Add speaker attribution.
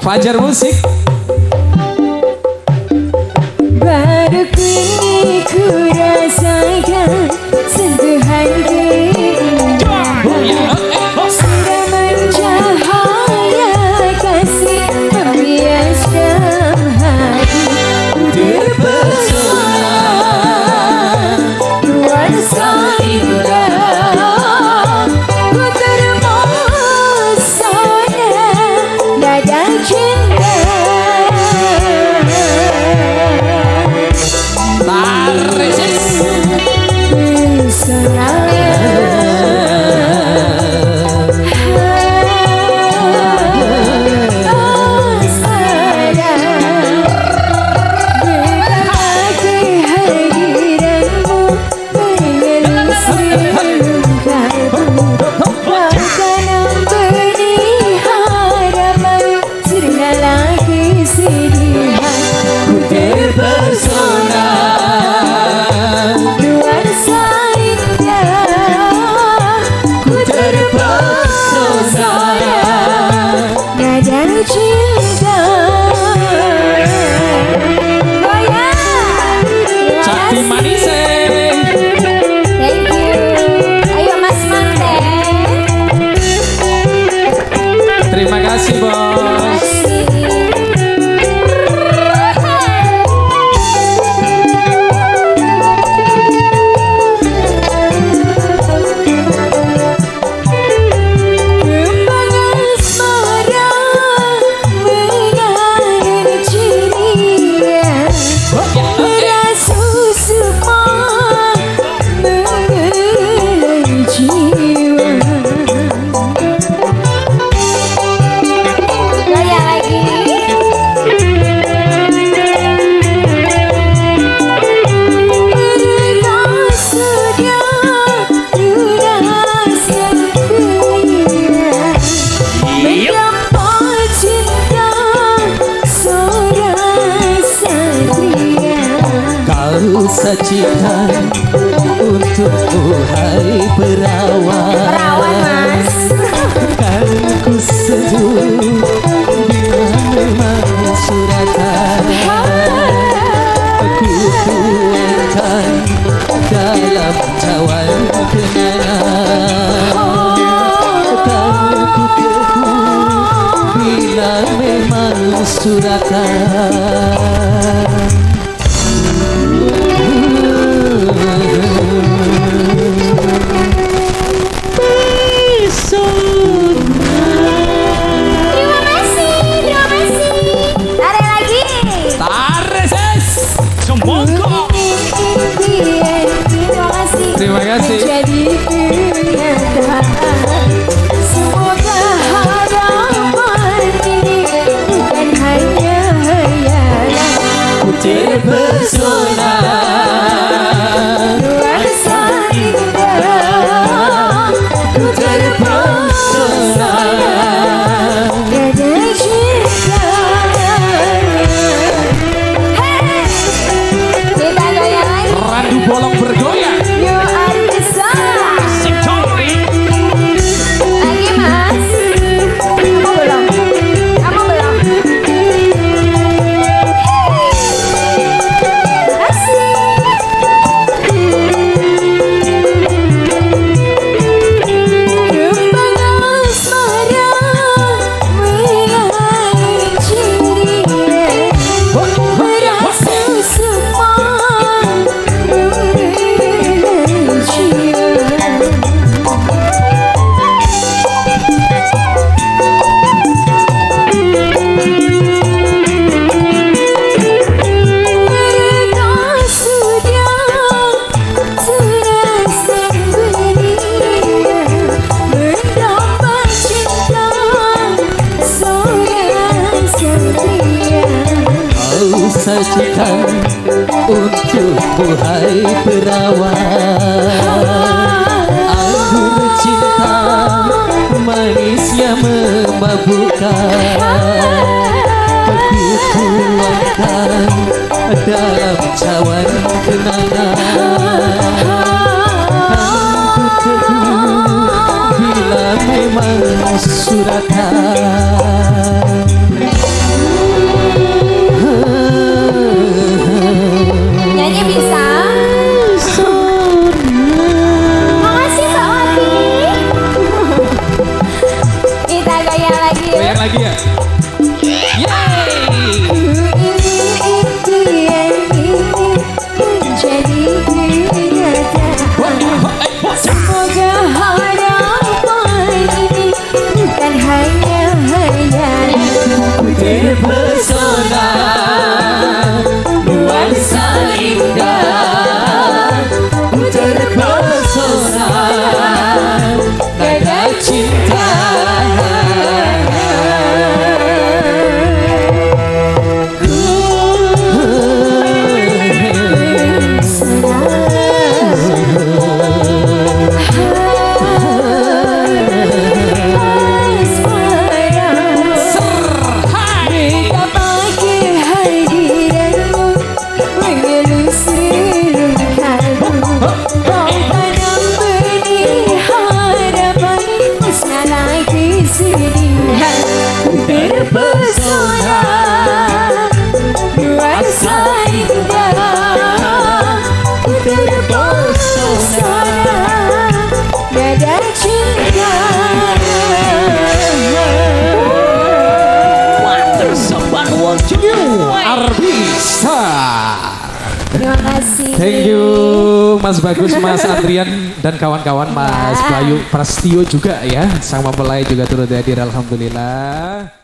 Speaker 1: Fajar musik.
Speaker 2: Baru kini ku rasakan sentuhan ku
Speaker 1: sajikan untukmu hai perawan
Speaker 2: perawan mas
Speaker 1: kan ku sebut bila suratan aku tuangkan dalam cawan kenangan kan ku bila memang suratan
Speaker 2: so setia
Speaker 1: Kau sajikan untukmu hai perawan Anggur cinta manisnya memabukkan. Aku tuangkan dalam cawan kenangan Ku teguh bila memang suratan
Speaker 2: see.
Speaker 1: Arbisa
Speaker 2: Terima kasih.
Speaker 1: Thank you Mas Bagus, Mas Adrian dan kawan-kawan Mas
Speaker 2: Ya.
Speaker 1: Bayu Prastio juga ya. Sang mempelai juga turut hadir Alhamdulillah